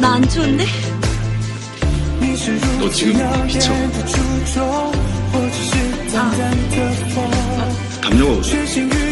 나안 추운데? 너 지금 미쳐. 아. 담요가 오지.